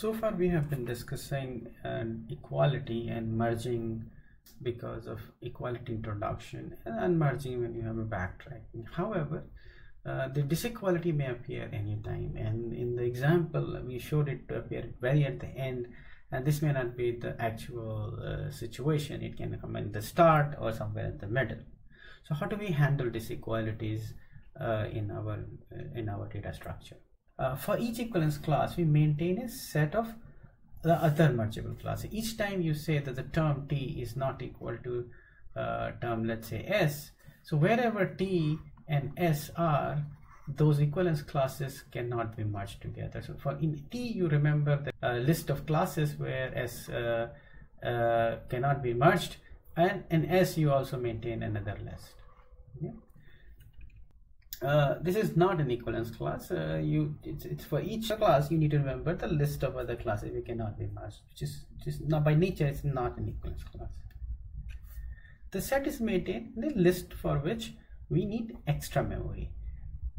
So far we have been discussing uh, equality and merging because of equality introduction and merging when you have a backtracking. However, uh, the disequality may appear anytime and in the example we showed it to appear very at the end and this may not be the actual uh, situation. It can come in the start or somewhere in the middle. So how do we handle disequalities uh, in our uh, in our data structure? Uh, for each equivalence class we maintain a set of the other mergeable classes each time you say that the term t is not equal to uh, term let's say s so wherever t and s are those equivalence classes cannot be merged together. So for in t you remember the uh, list of classes where s uh, uh, cannot be merged and in s you also maintain another list. Yeah? Uh, this is not an equivalence class. Uh, you it's, it's for each class you need to remember the list of other classes we cannot be merged, which is just not by nature it's not an equivalence class. The set is maintained in a list for which we need extra memory.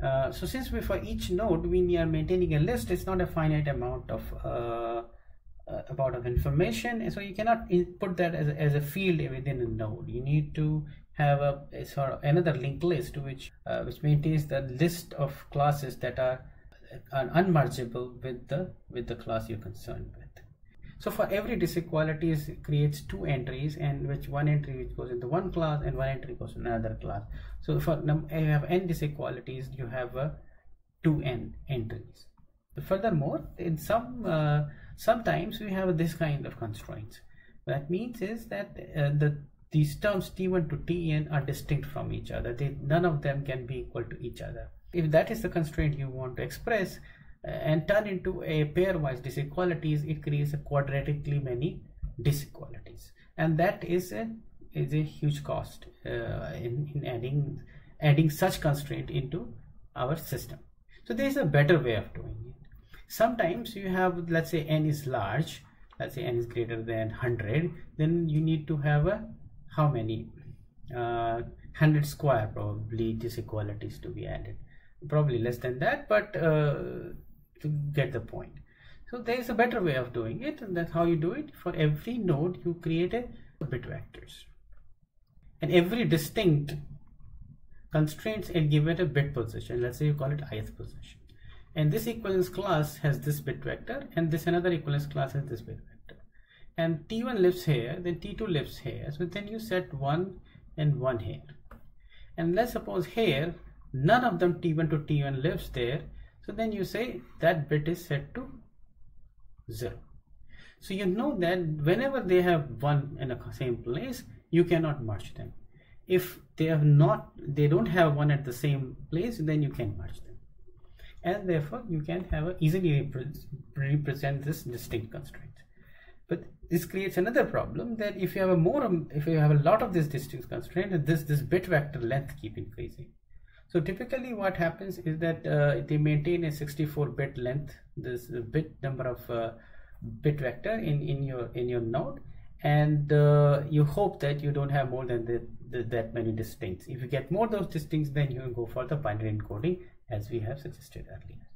Uh, so since we for each node we are maintaining a list, it's not a finite amount of uh, amount of information, and so you cannot put that as a, as a field within a node. You need to have a, a sort of another linked list which uh, which maintains the list of classes that are, are unmergeable with the with the class you're concerned with. So for every disequality it creates two entries and which one entry which goes into one class and one entry goes in another class. So for you have n disequalities you have uh, two n entries. Furthermore, in some uh, sometimes we have this kind of constraints. That means is that uh, the these terms t1 to tn are distinct from each other. They, none of them can be equal to each other. If that is the constraint you want to express uh, and turn into a pairwise disequalities it creates a quadratically many disequalities. And that is a is a huge cost uh, in, in adding adding such constraint into our system. So there is a better way of doing it sometimes you have let's say n is large let's say n is greater than 100 then you need to have a how many? Uh, 100 square probably disequalities to be added. Probably less than that but uh, to get the point. So there is a better way of doing it and that's how you do it. For every node you create a bit vectors. And every distinct constraints and give it a bit position. Let's say you call it ith position and this equivalence class has this bit vector and this another equivalence class has this bit vector. And t1 lives here then t2 lives here. So then you set 1 and 1 here. And let's suppose here none of them t1 to t1 lives there. So then you say that bit is set to 0 so you know that whenever they have one in the same place you cannot merge them. If they have not they don't have one at the same place then you can merge them and therefore you can have a easily represent this distinct constraint. But this creates another problem that if you have a more if you have a lot of this distinct constraint this this bit vector length keep increasing. So typically what happens is that uh, they maintain a 64 bit length this bit number of uh, bit vector in in your in your node. And uh, you hope that you don't have more than the, the, that many distincts. If you get more those distincts then you go for the binary encoding as we have suggested earlier